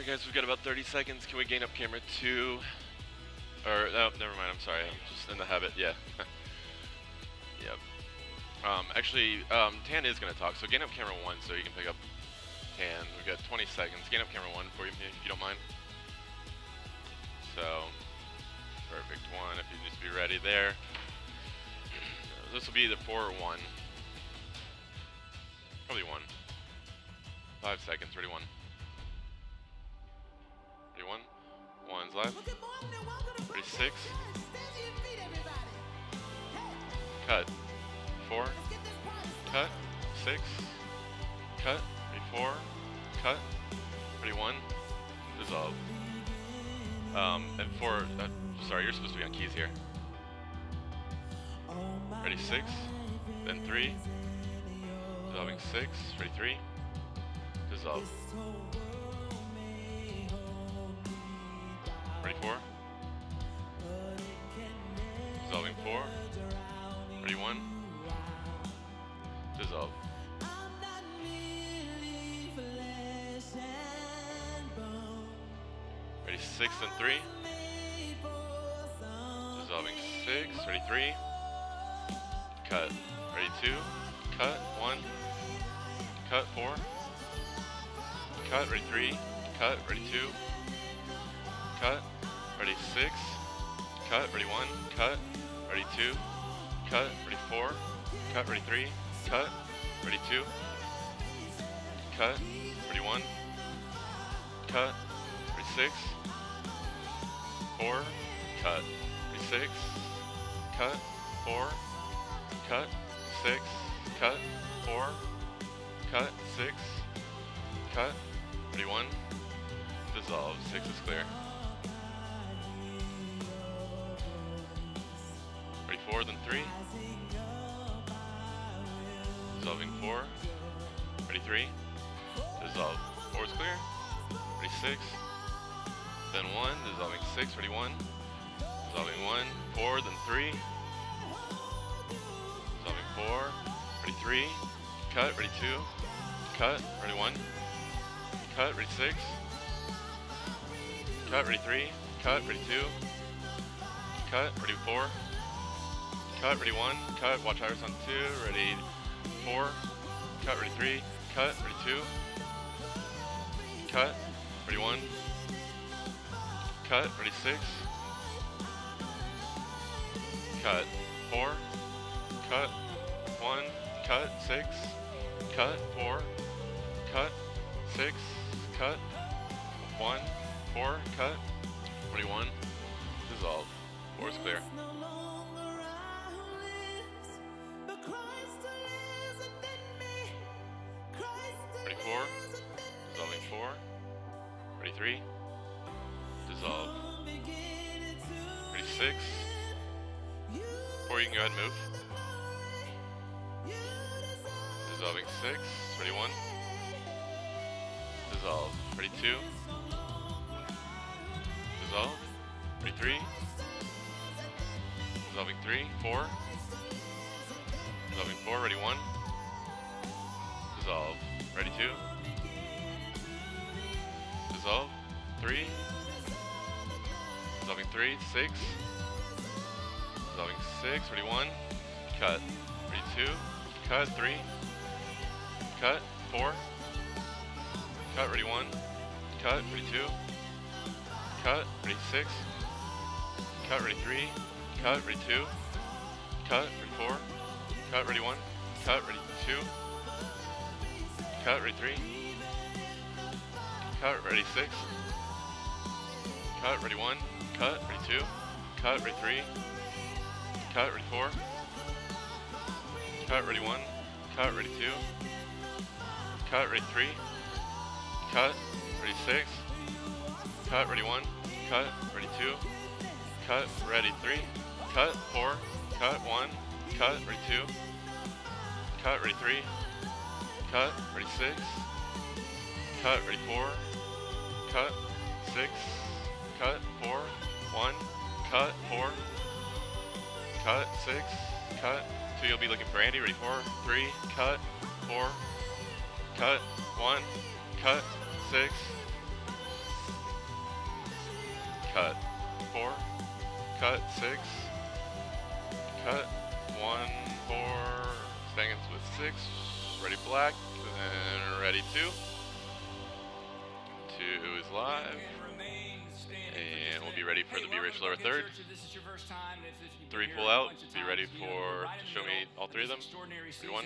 Alright guys, we've got about 30 seconds. Can we gain up camera 2? Or, oh, never mind, I'm sorry. I'm just in the habit, yeah. yep. Um, actually, um, Tan is going to talk, so gain up camera 1 so you can pick up Tan. We've got 20 seconds. Gain up camera 1 for you, if you don't mind. So, perfect. 1, if you need to be ready there. this will be either 4 or 1. Probably 1. 5 seconds, ready 1. Left. Ready 6. Cut. 4. Cut. 6. Cut. Ready 4. Cut. Ready 1. Dissolve. Um, and 4. Uh, sorry, you're supposed to be on keys here. Ready 6. Then 3. Dissolving 6. Ready 3. Dissolve. 6 and 3. Dissolving 6. Ready 3. Cut. Ready 2. Cut. 1. Cut. 4. Cut. Ready 3. Cut. Ready 2. Cut. Ready 6. Cut. Ready 1. Cut. Ready 2. Cut. Ready 4. Cut. Ready 3. Cut. Ready 2. Cut. Ready 1. Cut. Ready 6. 4. Cut. 6. Cut. 4. Cut. 6. Cut. 4. Cut. 6. Cut. Ready 1. Dissolve. 6 is clear. 34, then 3. Dissolving 4. Ready 3. Dissolve. 4 is clear. Ready 6. Then 1. Dissolving 6. Ready 1. Dissolving 1. 4. Then 3. Dissolving 4. Ready 3. Cut. Ready 2. Cut. Ready 1. Cut. Ready 6. Cut. Ready 3. Cut. Ready 2. Cut. Ready 4. Cut. Ready 1. Cut. Watch Iris on 2. Ready 4. Cut. Ready 3. Cut. Ready 2. Cut. Ready 1. Cut. Ready 6. Cut. 4. Cut. 1. Cut. 6. Cut. 4. Cut. 6. Cut. 1. 4. Cut. 21. Dissolve. 4 is clear. 3. 4. Dissolving 4. Ready 1. Dissolve. Ready 2. Dissolve. 3. Dissolving 3. 6. Dissolving 6. Ready 1. Cut. Ready 2. Cut. 3. Cut. 4. Cut. Ready 1. Cut. Ready 2. Cut. Ready 6. Cut. Ready 3. Cut. Ready 2. Cut. Ready 4. Cut. Ready 1. Cut. Ready 2. Cut. Ready 3. Cut. Ready 6. Cut. Ready 1. Cut. Ready 2. Cut. Ready 3. Cut. Ready 4. Cut. Ready 1. Cut. Ready 2. Cut. Ready 3. Cut. Ready 6. Cut. Ready 1. Cut. Ready 2. Cut. Ready 3. Cut. 4. Cut. 1. Cut. Ready 2. Cut. Ready 3. Cut. Ready 6. Cut. Ready 4. Cut. 6. Cut. 4. 1. Cut. 4. Cut. 6. Cut. 2. You'll be looking for Andy. Ready 4. 3. Cut. 4. Cut. 1. Cut. 6. cut, four, cut, six, cut, one, four, staying with six, ready black, and ready two. Two is live. And we'll be ready for the Be Rich Lower third. Three pull out. Be ready for show me all three of them. Three one.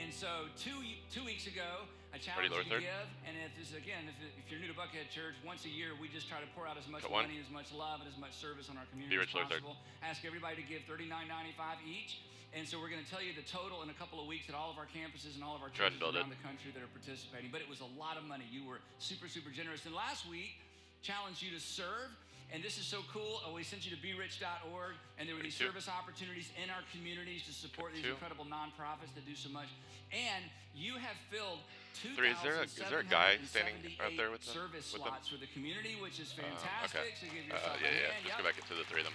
And so two two weeks ago, I challenged you to give. And if this again, if, if you're new to Buckhead Church, once a year we just try to pour out as much Cut one. money, as much love, and as much service on our community Be as rich, Lord, third. possible. Ask everybody to give $39.95 each. And so we're going to tell you the total in a couple of weeks at all of our campuses and all of our churches build it. around the country that are participating. But it was a lot of money. You were super, super generous. And last week, challenged you to serve. And this is so cool. Oh, we sent you to berich.org, and there were these service opportunities in our communities to support these incredible nonprofits that do so much. And you have filled two, Three. Is there a- is there a guy standing out there with them- service with them? slots for the community, which is Uh, fantastic. okay. So give Uh, yourself yeah, a yeah. hand. Let's Yep. go back into the three of them.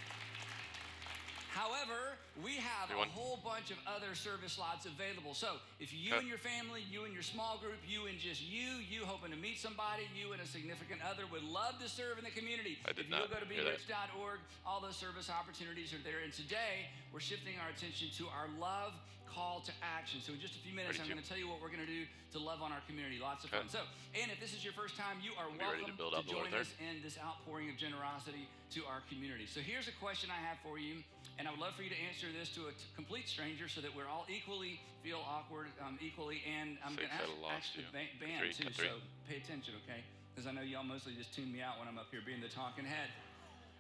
However, we have Three, a whole bunch of other service slots available. So if you Cut. and your family, you and your small group, you and just you, you hoping to meet somebody, you and a significant other would love to serve in the community. I did if not go to berich.org, all those service opportunities are there. And today, we're shifting our attention to our love call to action. So in just a few minutes, I'm to. going to tell you what we're going to do to love on our community. Lots of fun. So, and if this is your first time, you are to welcome build to out the lower join us in this outpouring of generosity to our community. So here's a question I have for you, and I would love for you to answer this to a t- complete stranger so that we're all equally feel awkward, um, equally, and I'm going to ask, ask the ba- band three, too, so pay attention, okay? Because I know y'all mostly just tune me out when I'm up here being the talking head.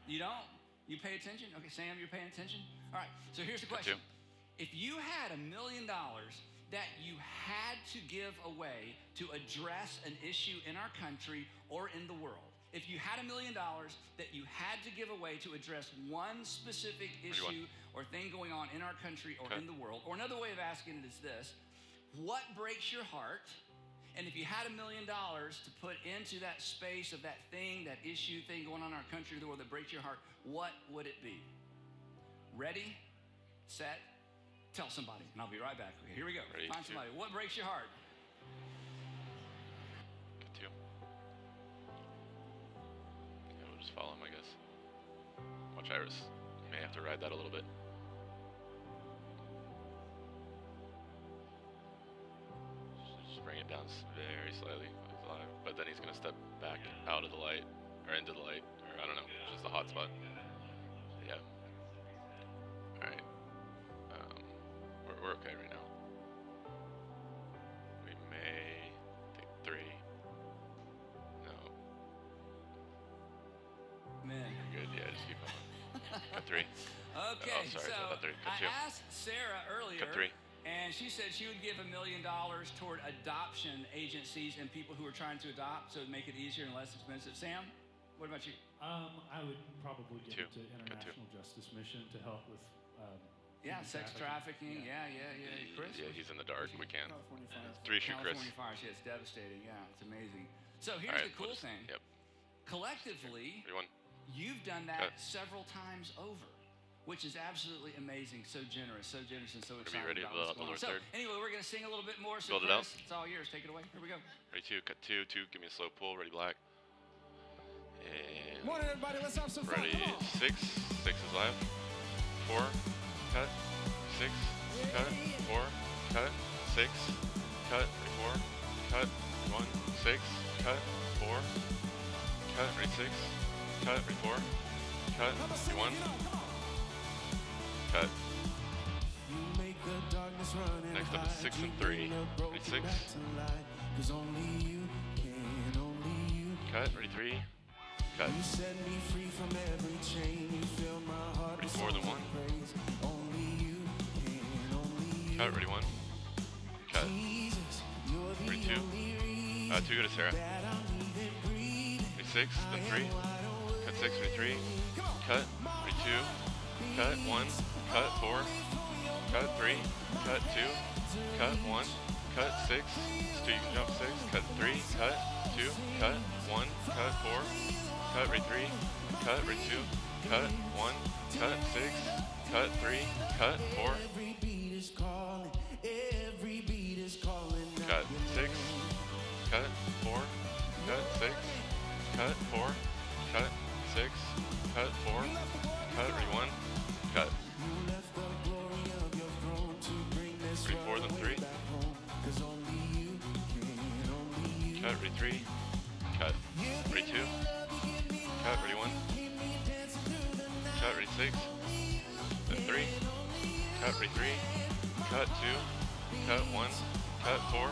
You don't? You pay attention? Okay, Sam, you're paying attention? All right, so here's the question. If you had a million dollars that you had to give away to address an issue in our country or in the world, if you had a million dollars that you had to give away to address one specific do you want? issue or thing going on in our country or Okay. in the world, or another way of asking it is this what breaks your heart? And if you had a million dollars to put into that space of that thing, that issue thing going on in our country or the world that breaks your heart, what would it be? Ready, set, tell somebody. And I'll be right back. Okay, here we go. Ready, Find two. somebody. What breaks your heart? Just follow him, I guess. Watch Iris. May have to ride that a little bit. Just- bring it down very slightly, but then he's gonna step back out of the light or into the light, or I don't know, just the hot spot. Yeah. All right. Um, we're, we're okay right now. Okay, Oh, sorry, so I thought there- cut I two. asked Sarah earlier, Cut three. and she said she would give a million dollars toward adoption agencies and people who are trying to adopt, so it'd make it easier and less expensive. Sam, what about you? Um, I would probably give Two. it to International Justice Mission to help with. Um, Yeah, sex trafficking. Yeah, yeah, yeah. Chris, Yeah, he's in the dark. We can't. California Fire. Three shoot Chris. California fires. Yeah, it's devastating. Yeah, it's amazing. So here's All right, the cool we'll just- thing. Yep. Collectively, Three one. You've done that Cut. several times over, which is absolutely amazing. So generous, so generous, and so excited ready to about what's going on. So third. anyway, we're gonna sing a little bit more. So Build it out. It's all yours. Take it away. Here we go. Ready two. Cut two. Two. Give me a slow pull. Ready black. And Morning, everybody. Let's have some fun. ready six. Six is live. Four. Cut. Six. Cut. Four. Cut. Six. Cut. Four. Cut. One. Six. Cut. Four. Cut. Ready six. Cut. Ready four. Cut. Ready one. Cut. Next up is six and three. Ready six. Cut. Ready three. Cut. Ready four, then one. Cut. Ready one. Cut. Ready two. Uh, two go to Sarah. Ready six. Then three. Cut six. Ready three. Cut. Ready two. Cut one. Cut four. Cut three. Cut two. Cut one. Cut six. It's two. You can jump six. Cut three. Cut two. Cut one. Cut four. Cut ready three. Cut ready two. Cut one. Cut six. Cut three. Cut four. Every three, cut, ready two, cut, ready one, cut, ready six, then three, cut, ready three, cut two, cut one, cut four,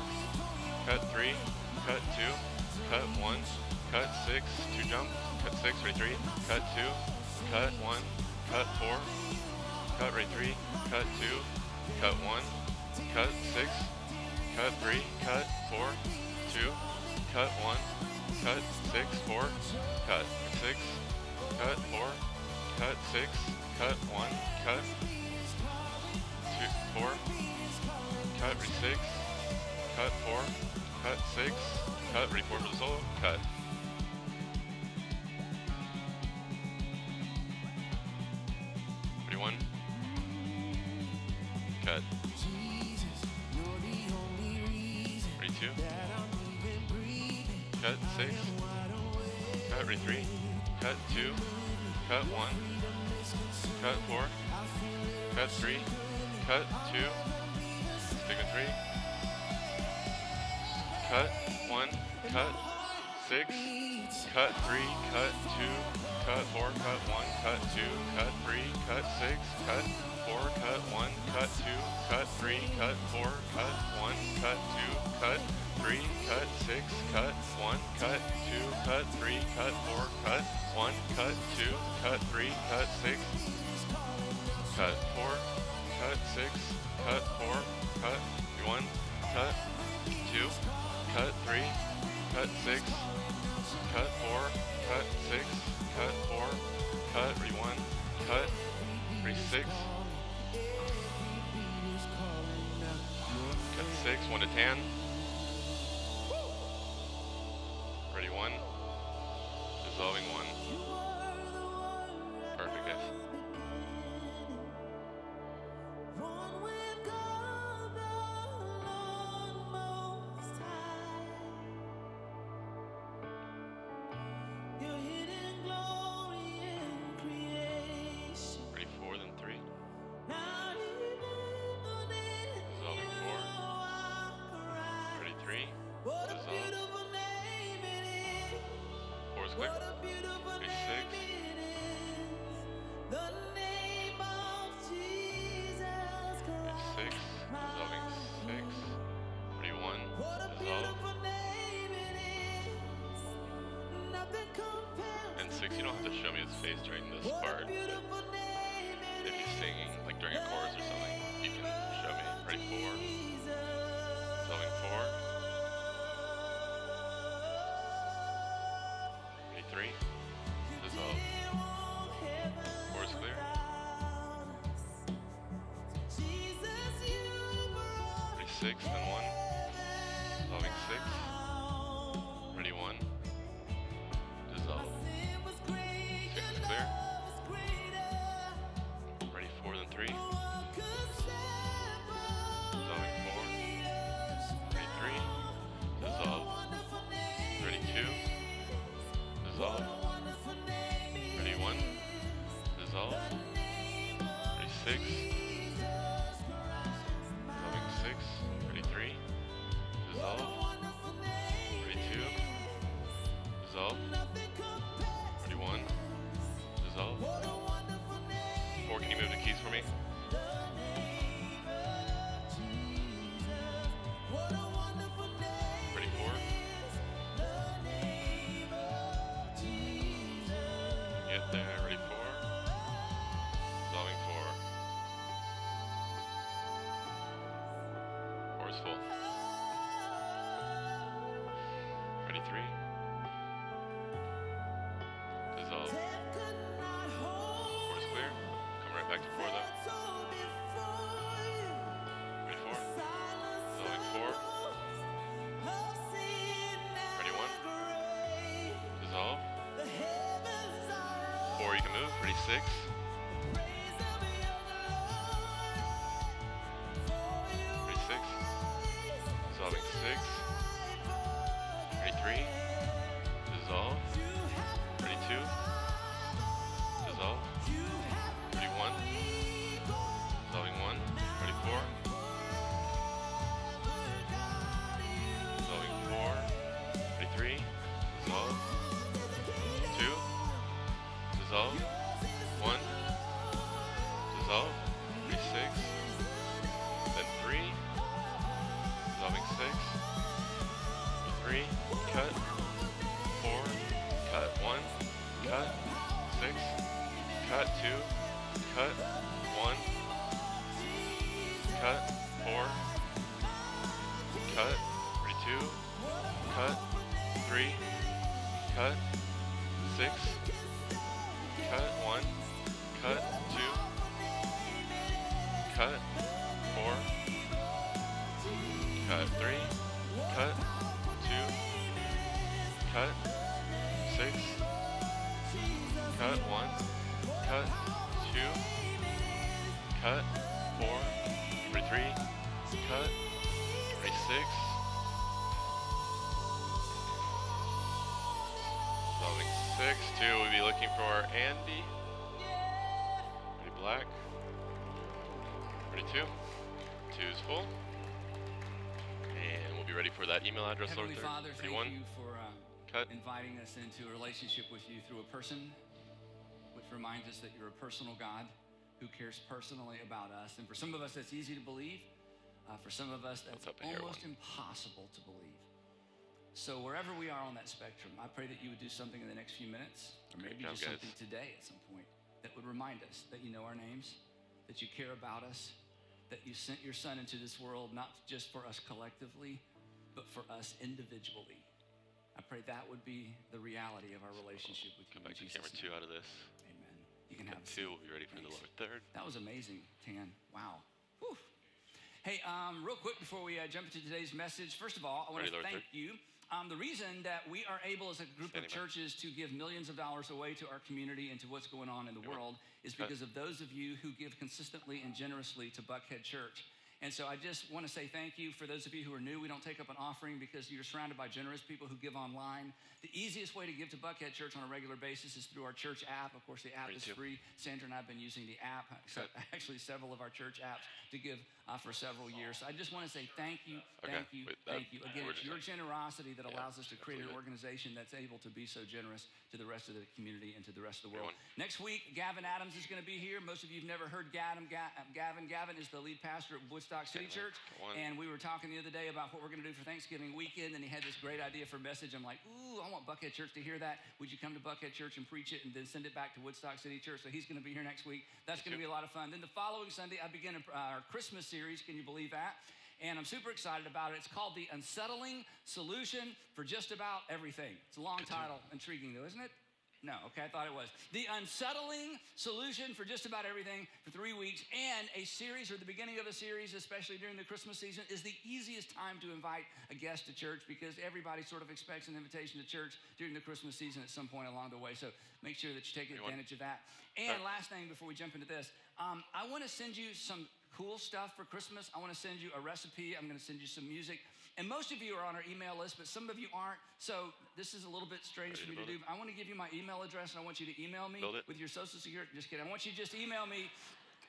cut three, cut two, cut one, cut six, two jump, cut six, ready three, cut two, cut one, cut four, cut. Ready three, cut two, cut one, cut six, cut three, cut four, two, cut one, cut six, four, cut six, cut four, cut six, cut one, cut two, four, cut six, cut four, cut six, cut for the solo, cut. One, cut. Six, cut. Three, cut. Two, cut. Four, cut. One, cut. Two, cut. Three, cut. Six, cut. Four, cut. One, cut. Two, cut. Three, cut. Four, cut. One, cut. Two, cut. Three, cut. Six, cut. One, cut. Two, cut. Three, cut. Four, cut. One, cut. Two, cut. Three, cut. Six, cut. Four, cut. Six, cut. Four, cut. One, cut. Two, cut three, cut six, cut four, cut six, cut four, cut re one, cut re six, cut six, one to ten. Ready one, dissolving Clear. Ready six. Ready six. Dissolving six. Ready one. Dissolve. And six, you don't have to show me his face during this part. Ready six, then one. Six. Three, cut, six, cut, one, cut, two, cut, four, cut, three, cut, two, cut, six, cut, one, cut, two, cut, four, three, three, cut, three, six, for Andy. Ready black. Ready two. Two is full. And we'll be ready for that email address, Lord. Heavenly Father, Ready thank you for uh, Cut. inviting us into a relationship with you through a person, which reminds us that you're a personal God who cares personally about us. And for some of us, that's easy to believe. Uh, for some of us, that's What's up in here, almost impossible to believe. So wherever we are on that spectrum, I pray that you would do something in the next few minutes, or maybe do guys. something today at some point that would remind us that you know our names, that you care about us, that you sent your son into this world not just for us collectively, but for us individually. I pray that would be the reality of our relationship with you. Come back to Jesus' camera two out of this. Amen. You can have two, we'll be ready for the Thanks. lower third. That was amazing, Tan. Wow. Whew. Hey, um, real quick before we uh, jump into today's message, first of all, I want to Lord, thank you. Um, the reason that we are able as a group of churches to give millions of dollars away to our community and to what's going on in the world is because of those of you who give consistently and generously to Buckhead Church. And so I just want to say thank you for those of you who are new. We don't take up an offering because you're surrounded by generous people who give online. The easiest way to give to Buckhead Church on a regular basis is through our church app. Of course, the app Me is too. free. Sandra and I have been using the app, so actually several of our church apps to give uh, for several years. So I just want to say thank you, Okay, thank you, wait, that- thank you. Again, it's your generosity that Yeah, allows us to create an organization that's able to be so generous to the rest of the community and to the rest of the world. Next week, Gavin Adams is going to be here. Most of you have never heard Gavin. Gavin, Gavin is the lead pastor at Woodstock City Church, and we were talking the other day about what we're going to do for Thanksgiving weekend, and he had this great idea for a message. I'm like, ooh, I want Buckhead Church to hear that. Would you come to Buckhead Church and preach it, and then send it back to Woodstock City Church? So he's going to be here next week. That's going to be a lot of fun. Then the following Sunday, I begin uh, our Christmas series. Can you believe that? And I'm super excited about it. It's called The Unsettling Solution for Just About Everything. It's a long title, intriguing though, isn't it? No, okay, I thought it was. The Unsettling Solution for Just About Everything for three weeks, and a series or the beginning of a series, especially during the Christmas season, is the easiest time to invite a guest to church because everybody sort of expects an invitation to church during the Christmas season at some point along the way. So make sure that you take Anyone? advantage of that. And last thing before we jump into this, um, I want to send you some cool stuff for Christmas. I want to send you a recipe. I'm going to send you some music. And most of you are on our email list, but some of you aren't. So this is a little bit strange for me to do. I want to give you my email address, and I want you to email me with your social security. Just kidding. I want you to just email me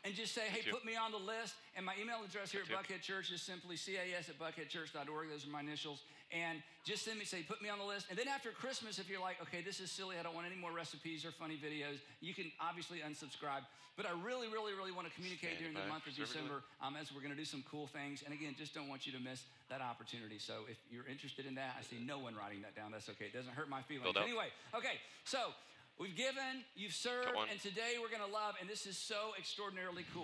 and just say, hey, put me on the list. And my email address here at. Buckhead Church is simply cas at buckheadchurch.org. Those are my initials. And just send me, say, put me on the list. And then after Christmas, if you're like, okay, this is silly, I don't want any more recipes or funny videos, you can obviously unsubscribe. But I really, really, really want to communicate during the month of December um, as we're going to do some cool things. And again, just don't want you to miss that opportunity. So if you're interested in that, I see no one writing that down. That's okay. It doesn't hurt my feelings. Anyway, okay. So we've given, you've served, and today we're going to love, and this is so extraordinarily cool.